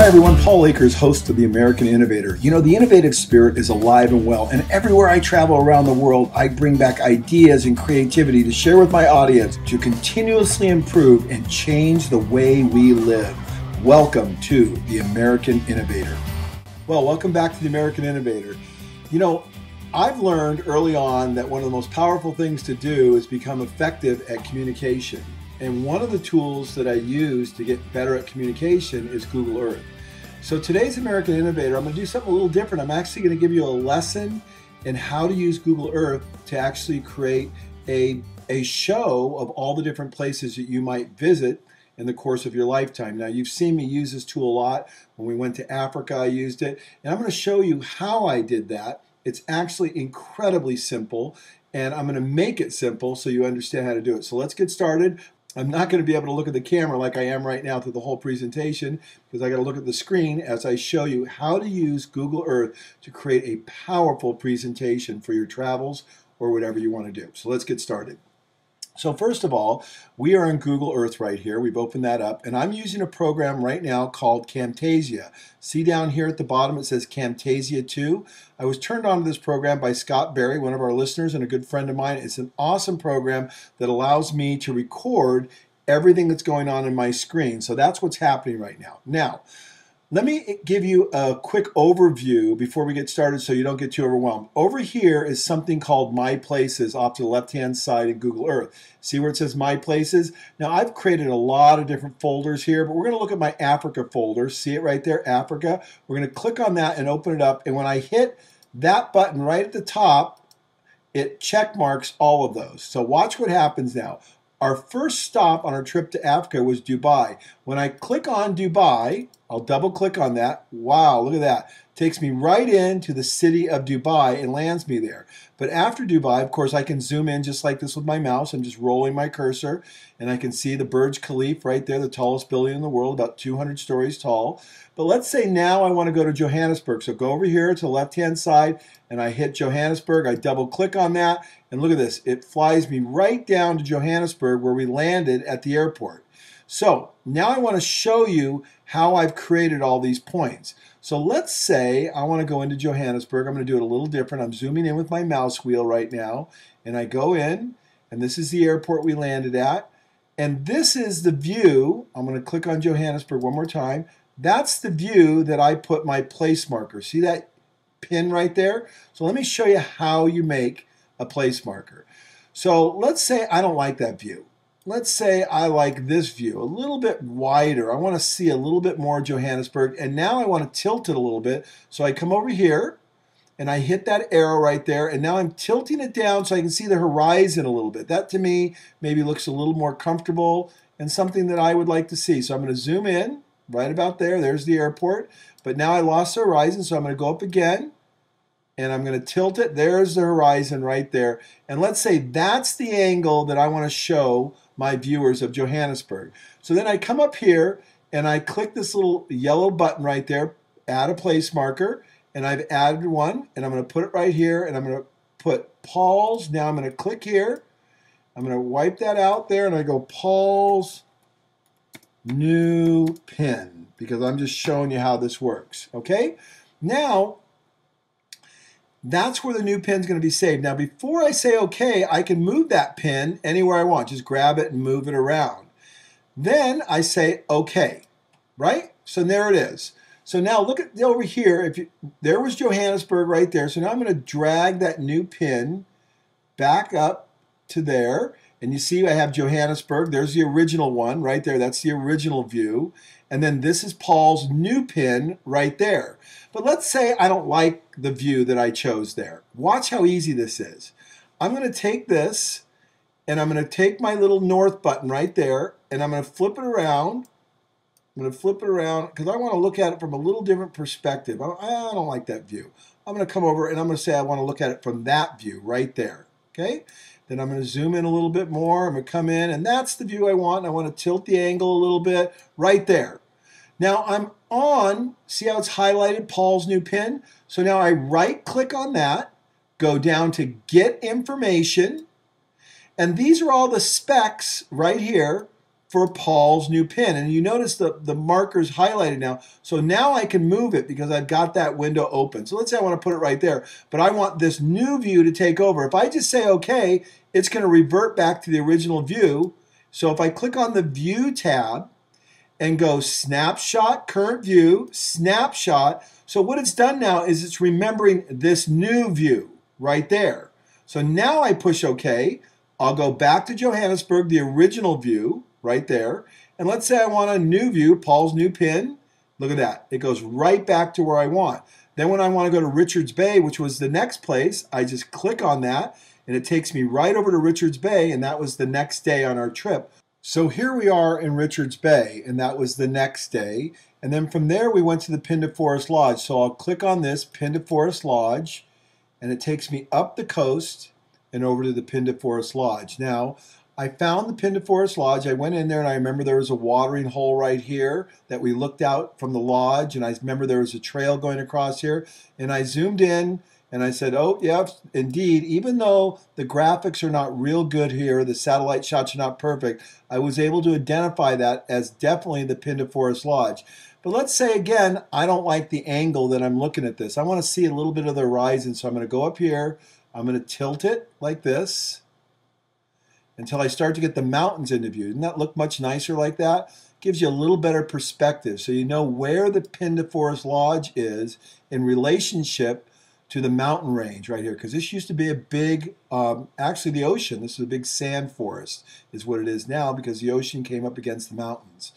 Hi, everyone. Paul Akers, host of The American Innovator. You know, the innovative spirit is alive and well, and everywhere I travel around the world, I bring back ideas and creativity to share with my audience to continuously improve and change the way we live. Welcome to The American Innovator. Well, welcome back to The American Innovator. You know, I've learned early on that one of the most powerful things to do is become effective at communication. And one of the tools that I use to get better at communication is Google Earth. So today's American Innovator, I'm going to do something a little different. I'm actually going to give you a lesson in how to use Google Earth to actually create a, a show of all the different places that you might visit in the course of your lifetime. Now, you've seen me use this tool a lot. When we went to Africa, I used it. And I'm going to show you how I did that. It's actually incredibly simple, and I'm going to make it simple so you understand how to do it. So let's get started. I'm not going to be able to look at the camera like I am right now through the whole presentation because I got to look at the screen as I show you how to use Google Earth to create a powerful presentation for your travels or whatever you want to do. So let's get started. So first of all, we are on Google Earth right here. We've opened that up, and I'm using a program right now called Camtasia. See down here at the bottom it says Camtasia 2. I was turned on to this program by Scott Berry, one of our listeners and a good friend of mine. It's an awesome program that allows me to record everything that's going on in my screen. So that's what's happening right now. Now, let me give you a quick overview before we get started so you don't get too overwhelmed. Over here is something called My Places off to the left-hand side in Google Earth. See where it says My Places? Now I've created a lot of different folders here, but we're going to look at my Africa folder. See it right there, Africa? We're going to click on that and open it up, and when I hit that button right at the top, it check marks all of those. So watch what happens now. Our first stop on our trip to Africa was Dubai. When I click on Dubai, I'll double click on that. Wow, look at that. Takes me right into the city of Dubai and lands me there. But after Dubai, of course, I can zoom in just like this with my mouse. I'm just rolling my cursor and I can see the Burj Khalifa right there, the tallest building in the world, about 200 stories tall. But let's say now I want to go to Johannesburg. So go over here to the left-hand side and I hit Johannesburg. I double click on that and look at this. It flies me right down to Johannesburg where we landed at the airport. So now I want to show you how I've created all these points. So let's say I want to go into Johannesburg. I'm going to do it a little different. I'm zooming in with my mouse wheel right now. And I go in, and this is the airport we landed at. And this is the view. I'm going to click on Johannesburg one more time. That's the view that I put my place marker. See that pin right there? So let me show you how you make a place marker. So let's say I don't like that view. Let's say I like this view, a little bit wider. I want to see a little bit more Johannesburg, and now I want to tilt it a little bit. So I come over here, and I hit that arrow right there, and now I'm tilting it down so I can see the horizon a little bit. That to me maybe looks a little more comfortable and something that I would like to see. So I'm going to zoom in right about there. There's the airport. But now I lost the horizon, so I'm going to go up again and I'm going to tilt it. There's the horizon right there. And let's say that's the angle that I want to show my viewers of Johannesburg. So then I come up here and I click this little yellow button right there, add a place marker, and I've added one, and I'm going to put it right here, and I'm going to put Paul's. Now I'm going to click here. I'm going to wipe that out there, and I go Paul's new pin because I'm just showing you how this works. Okay? Now, that's where the new pin is going to be saved. Now, before I say OK, I can move that pin anywhere I want. Just grab it and move it around. Then I say OK, right? So there it is. So now look at over here. If you, There was Johannesburg right there. So now I'm going to drag that new pin back up to there. And you see I have Johannesburg. There's the original one right there. That's the original view. And then this is Paul's new pin right there. But let's say I don't like the view that I chose there. Watch how easy this is. I'm going to take this and I'm going to take my little north button right there and I'm going to flip it around. I'm going to flip it around because I want to look at it from a little different perspective. I don't like that view. I'm going to come over and I'm going to say I want to look at it from that view right there. Okay? Then I'm going to zoom in a little bit more. I'm going to come in, and that's the view I want. I want to tilt the angle a little bit right there. Now I'm on, see how it's highlighted Paul's new pin? So now I right click on that, go down to get information, and these are all the specs right here for Paul's new pin. And you notice the, the marker's highlighted now. So now I can move it because I've got that window open. So let's say I want to put it right there, but I want this new view to take over. If I just say OK, it's going to revert back to the original view. So if I click on the View tab and go Snapshot, Current View, Snapshot, so what it's done now is it's remembering this new view right there. So now I push OK. I'll go back to Johannesburg, the original view, right there. And let's say I want a new view, Paul's new pin. Look at that. It goes right back to where I want. Then when I want to go to Richards Bay, which was the next place, I just click on that and it takes me right over to Richards Bay and that was the next day on our trip. So here we are in Richards Bay and that was the next day. And then from there we went to the Phinda Forest Lodge. So I'll click on this Phinda Forest Lodge and it takes me up the coast and over to the Phinda Forest Lodge. Now, I found the Phinda Forest Lodge. I went in there and I remember there was a watering hole right here that we looked out from the lodge. And I remember there was a trail going across here. And I zoomed in and I said, oh, yeah, indeed. Even though the graphics are not real good here, the satellite shots are not perfect, I was able to identify that as definitely the Phinda Forest Lodge. But let's say again, I don't like the angle that I'm looking at this. I want to see a little bit of the horizon. So I'm going to go up here. I'm going to tilt it like this until I start to get the mountains into view. Doesn't that look much nicer like that? Gives you a little better perspective so you know where the Phinda Forest Lodge is in relationship to the mountain range right here because this used to be a big, um, actually the ocean, this is a big sand forest is what it is now because the ocean came up against the mountains.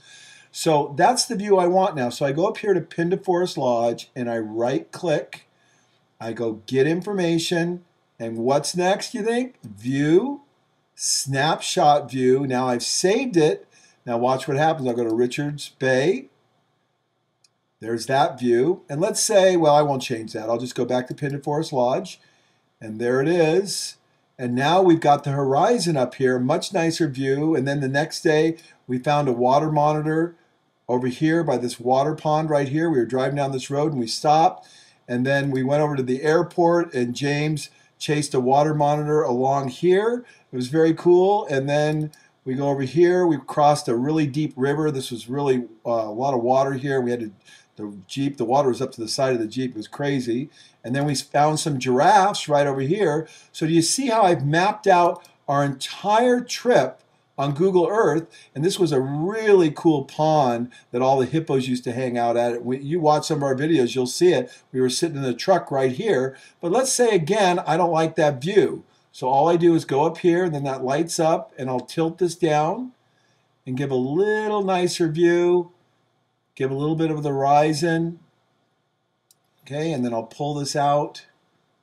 So that's the view I want now. So I go up here to Phinda Forest Lodge and I right click, I go get information, and what's next you think? View, snapshot view. Now I've saved it. Now watch what happens. I'll go to Richards Bay. There's that view. And let's say, well, I won't change that. I'll just go back to Phinda Forest Lodge. And there it is. And now we've got the horizon up here, much nicer view. And then the next day, we found a water monitor over here by this water pond right here. We were driving down this road and we stopped. And then we went over to the airport and James chased a water monitor along here. It was very cool. And then we go over here. We crossed a really deep river. This was really uh, a lot of water here. We had to, the Jeep, the water was up to the side of the Jeep. It was crazy. And then we found some giraffes right over here. So do you see how I've mapped out our entire trip on Google Earth, and this was a really cool pond that all the hippos used to hang out at. We, you watch some of our videos, you'll see it. We were sitting in the truck right here. But let's say again, I don't like that view. So all I do is go up here, and then that lights up, and I'll tilt this down and give a little nicer view. Give a little bit of the horizon. Okay, and then I'll pull this out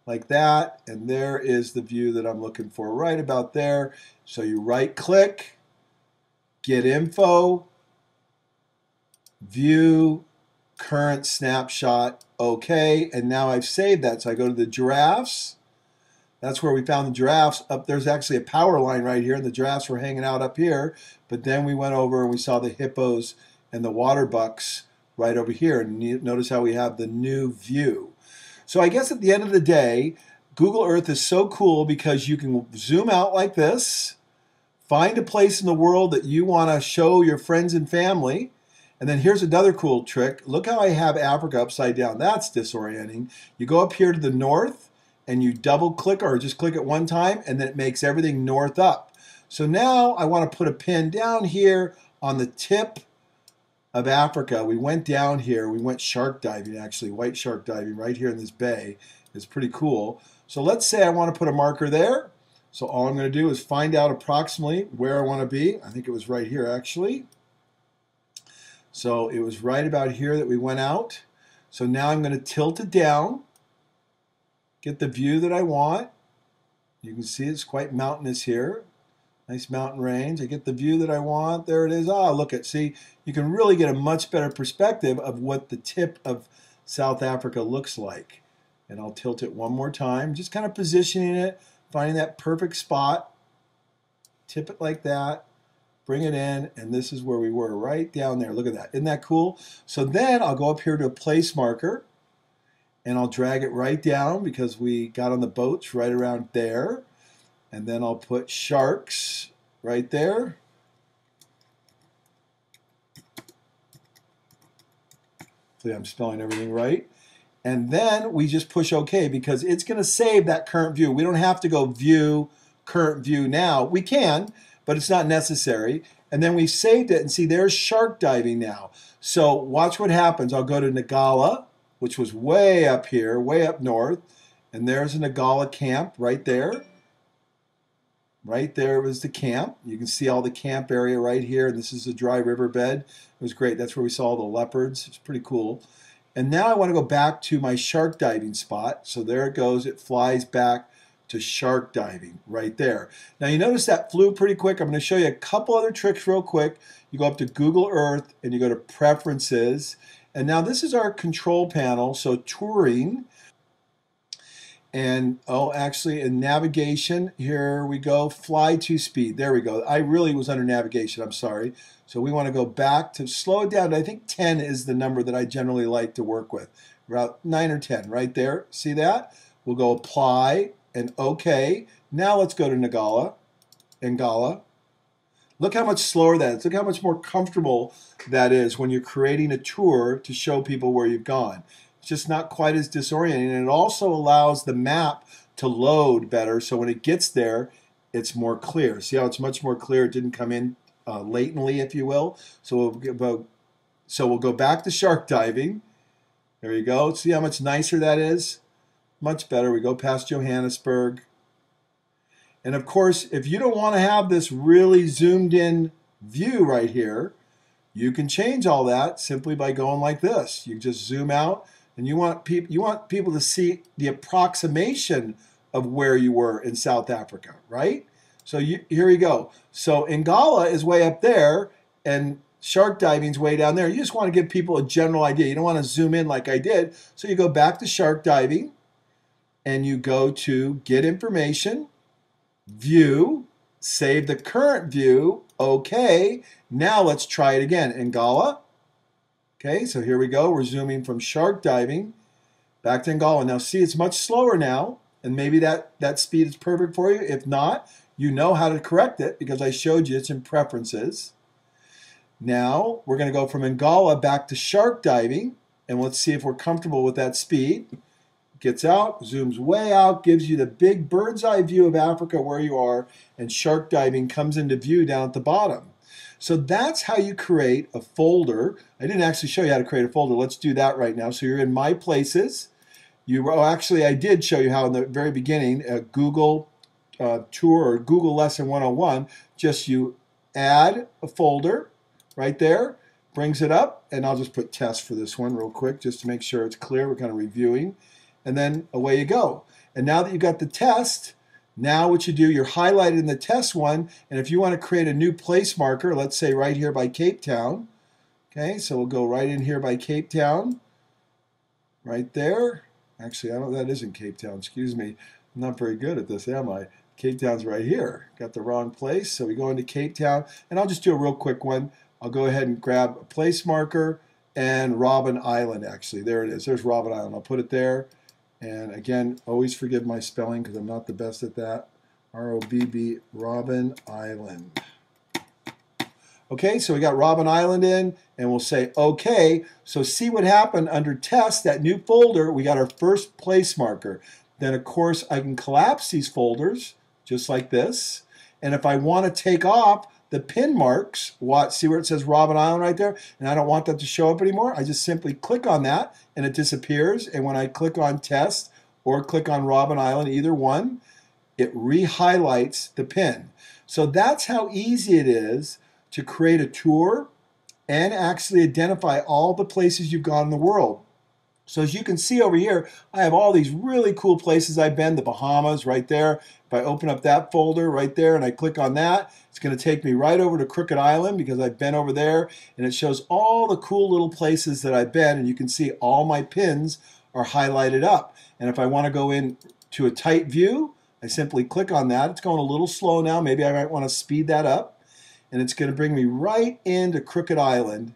like that. And there is the view that I'm looking for right about there. So you right click, get info, view, current snapshot, okay. And now I've saved that. So I go to the giraffes. That's where we found the giraffes. Up there's actually a power line right here, and the giraffes were hanging out up here. But then we went over and we saw the hippos and the water bucks right over here. And notice how we have the new view. So I guess at the end of the day, Google Earth is so cool because you can zoom out like this, find a place in the world that you want to show your friends and family. And then here's another cool trick. Look how I have Africa upside down. That's disorienting. You go up here to the north and you double click or just click it one time and then it makes everything north up. So now I want to put a pin down here on the tip of Africa. We went down here. We went shark diving, actually, white shark diving right here in this bay. It's pretty cool. So let's say I want to put a marker there. So all I'm going to do is find out approximately where I want to be. I think it was right here, actually. So it was right about here that we went out. So now I'm going to tilt it down, get the view that I want. You can see it's quite mountainous here. Nice mountain range. I get the view that I want. There it is. Ah, look at, see, you can really get a much better perspective of what the tip of South Africa looks like. And I'll tilt it one more time, just kind of positioning it, finding that perfect spot. Tip it like that, bring it in, and this is where we were, right down there. Look at that. Isn't that cool? So then I'll go up here to a place marker, and I'll drag it right down because we got on the boats right around there. And then I'll put sharks right there. Hopefully I'm spelling everything right. And then we just push OK because it's going to save that current view. We don't have to go view, current view now. We can, but it's not necessary. And then we saved it and see there's shark diving now. So watch what happens. I'll go to Nagala, which was way up here, way up north. And there's a Nagala camp right there. Right there was the camp. You can see all the camp area right here. And this is a dry riverbed. It was great. That's where we saw the leopards. It's pretty cool. And now I want to go back to my shark diving spot. So there it goes. It flies back to shark diving right there. Now you notice that flew pretty quick. I'm going to show you a couple other tricks real quick. You go up to Google Earth and you go to Preferences. And now this is our control panel. So touring and oh actually in navigation here we go. Fly to speed. There we go. I really was under navigation. I'm sorry. So we want to go back to slow it down. I think 10 is the number that I generally like to work with. About 9 or 10 right there. See that? We'll go apply and OK. Now let's go to Nagala Ngala. Look how much slower that is. Look how much more comfortable that is when you're creating a tour to show people where you've gone it's just not quite as disorienting. And it also allows the map to load better. So when it gets there, it's more clear. See how it's much more clear? It didn't come in uh, latently, if you will. So we'll, so we'll go back to shark diving. There you go. See how much nicer that is? Much better. We go past Johannesburg. And of course, if you don't want to have this really zoomed in view right here, you can change all that simply by going like this. You just zoom out and you want people you want people to see the approximation of where you were in South Africa, right? So you, here you go. So Ngala is way up there, and shark diving's way down there. You just want to give people a general idea. You don't want to zoom in like I did. So you go back to shark diving, and you go to Get Information, View, Save the current view. Okay. Now let's try it again. Ngala. Okay, so here we go. We're zooming from shark diving back to Ngala. Now see, it's much slower now, and maybe that, that speed is perfect for you. If not, you know how to correct it because I showed you it's in preferences. Now we're going to go from Ngala back to shark diving, and let's see if we're comfortable with that speed. Gets out, zooms way out, gives you the big bird's eye view of Africa where you are, and shark diving comes into view down at the bottom. So that's how you create a folder. I didn't actually show you how to create a folder. Let's do that right now. So you're in My Places. You oh, actually I did show you how in the very beginning a Google uh, tour or Google Lesson 101. Just you add a folder right there, brings it up, and I'll just put test for this one real quick just to make sure it's clear. We're kind of reviewing, and then away you go. And now that you've got the test, now what you do, you're highlighted in the test one, and if you want to create a new place marker, let's say right here by Cape Town, okay, so we'll go right in here by Cape Town, right there. Actually, I don't, that isn't Cape Town, excuse me. I'm not very good at this, am I? Cape Town's right here. Got the wrong place, so we go into Cape Town, and I'll just do a real quick one. I'll go ahead and grab a place marker and Robben Island, actually. There it is. There's Robben Island. I'll put it there. And again, always forgive my spelling because I'm not the best at that. R-O-B-B, Robben Island. Okay, so we got Robben Island in, and we'll say OK. So see what happened under test, that new folder, we got our first place marker. Then, of course, I can collapse these folders just like this. And if I want to take off the pin marks, what, see where it says Robben Island right there? And I don't want that to show up anymore. I just simply click on that and it disappears. And when I click on test or click on Robben Island, either one, it re-highlights the pin. So that's how easy it is to create a tour and actually identify all the places you've gone in the world. So as you can see over here, I have all these really cool places I've been, the Bahamas right there. If I open up that folder right there and I click on that, it's going to take me right over to Crooked Island because I've been over there and it shows all the cool little places that I've been and you can see all my pins are highlighted up. And if I want to go in to a tight view, I simply click on that. It's going a little slow now. Maybe I might want to speed that up. And it's going to bring me right into Crooked Island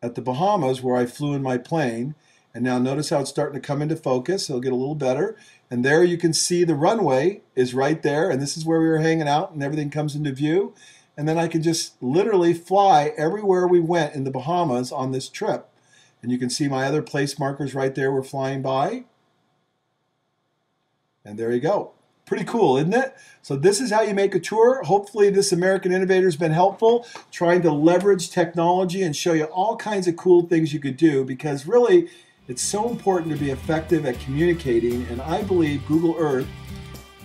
at the Bahamas where I flew in my plane. And now notice how it's starting to come into focus. It'll get a little better. And there you can see the runway is right there. And this is where we were hanging out and everything comes into view. And then I can just literally fly everywhere we went in the Bahamas on this trip. And you can see my other place markers right there were flying by. And there you go. Pretty cool, isn't it? So this is how you make a tour. Hopefully this American Innovator has been helpful, trying to leverage technology and show you all kinds of cool things you could do because really it's so important to be effective at communicating. And I believe Google Earth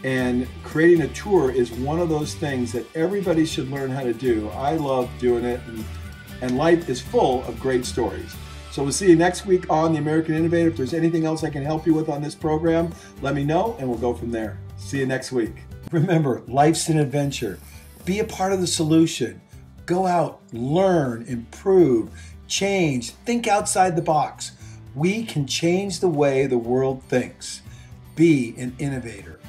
and creating a tour is one of those things that everybody should learn how to do. I love doing it and, and life is full of great stories. So we'll see you next week on The American Innovator. If there's anything else I can help you with on this program, let me know and we'll go from there. See you next week. Remember, life's an adventure. Be a part of the solution. Go out, learn, improve, change, think outside the box. We can change the way the world thinks. Be an innovator.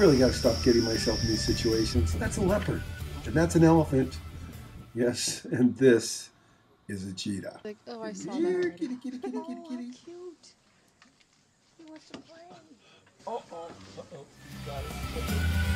Really got to stop getting myself in these situations. That's a leopard, and that's an elephant. Yes, and this is a cheetah. Like, oh, I saw Here, that. kitty, kitty, kitty, kitty, Oh, kitty. cute. He wants to play. Uh oh, uh oh, got it.